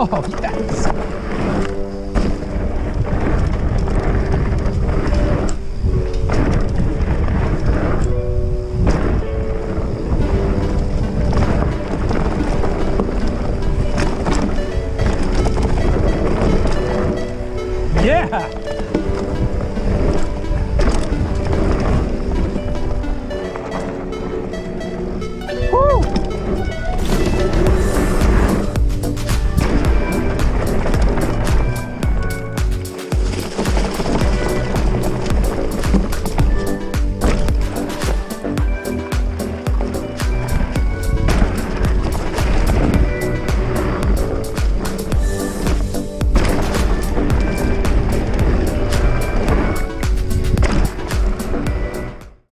Oh, yes. Yeah!